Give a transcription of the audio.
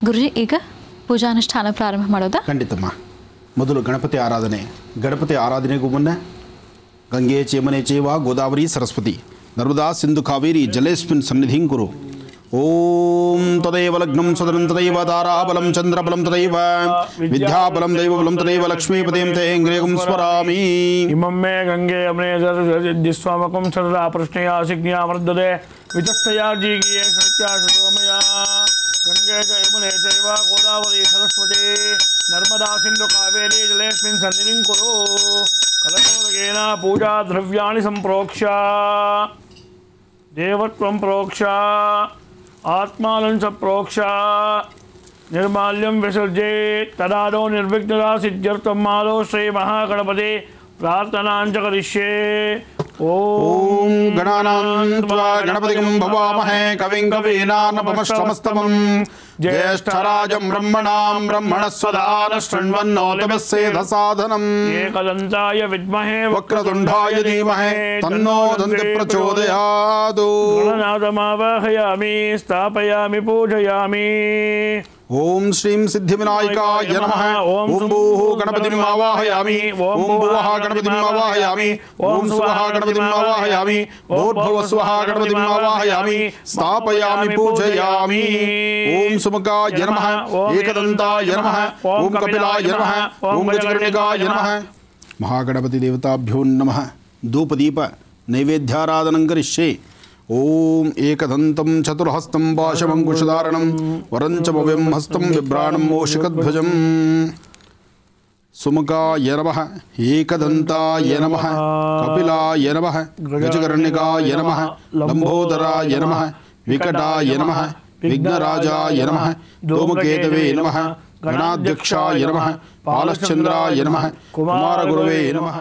ಗುರುಜಿ ಈಗ ಪೂಜಾನುಷ್ಠಾನ ಪ್ರಾರಂಭ ಮಾಡೋದಾ ಖಂಡಿತಮ್ಮ ಮೊದಲು ಗಣಪತಿ ಆರಾಧನೆ ಗಣಪತಿ ಆರಾಧನೆಗೂ ಮುನ್ನ ಗಂಗೆ ಚೇಮನೆ ಚೇವ ಗೋದಾವರಿ ಸರಸ್ವತಿ ನರ್ಮದಾ ಸಿಂಧು ಕಾವೇರಿ ಜಲೇಸ್ಮಿನ್ ಸನ್ನಿಧಿಂ ಕುರು ಓಂ ತದೈವ ಲಗ್ನಂ ಸದನಂ ತದೈವ ತಾರಾಬಲಂ ಚಂದ್ರಬಲಂ ತದೈವ ವಿದ್ಯಾಬಲಂ ದೈವಬಲಂ ತದೈವ ಲಕ್ಷ್ಮೀಪತಿಂ ತೇ ಇಂಗ್ರೇಗಂ ಸ್ಮರಾಮಿ इमं मे गङ्गे यमुने दिस्वामकं सरदा प्रश्नया सिज्ञा वर्धते वितस्तया जीगीये शक्त्या शतोमया गङ्गे च यमुने चैव गोदावरी सरस्वती। नर्मदा सिन्धु कावेरी जलेऽस्मिन् सन्निधिं कुरु। कलशोदकेन पूजा द्रव्याणि सम्प्रोक्ष्य देवत्वं प्रोक्ष। आत्मानं च प्रोक्ष। निर्माल्यं विसर्जेत् तदादौ निर्विघ्नता सिद्ध्यर्थं मादौ श्रीमहागणपते। प्रार्थनां च करिष्ये। ॐ गणानां त्वा गणपतिं भवामहे कविं कवीनानपमश्रमस्तमम् ज्येष्ठराजम् ब्रह्मणाम् ब्रह्मणस्वदान शृण्वन्नोलिभिः साधनम् एकदन्ताय विद्महे वक्रतुण्डाय धीमहे तन्नो दन्ति प्रचोदयादु गणनादमावाहयामि स्थापयामि पूजयामि। ओम श्रीं सिद्धिविनायकाय नमः ओम भूः गणपतिम् आवाहयामि। ओम भुवः गणपतिम् आवाहयामि। ओम स्वः गणपतिम् आवाहयामि। भूर्भुवः स्वः गणपतिम् आवाहयामि। स्थापयामि पूजयामि। ओम सुमुखाय नमः एकदंताय नमः ओम कपिलाय नमः ओम गजकर्णिकाय नमः। महागणपति देवताभ्यो नमः। धूपदीप नैवेद्याराधन करिष्ये। ओम एकदन्तं चतुर्हस्त पाशमङ्कुशधारणं वरं च हस्त हस्तं बिभ्राणं सुमकाय नम नमः नम कपिलाय नम गजकर्णिकाय नम लंबोदराय नम विकटाय नम। विघ्नराजा नम। धूमकेतवे नम। गणाध्यक्षाय नम। पालश्चन्द्राय नमः। कुमारगुरवे नमः।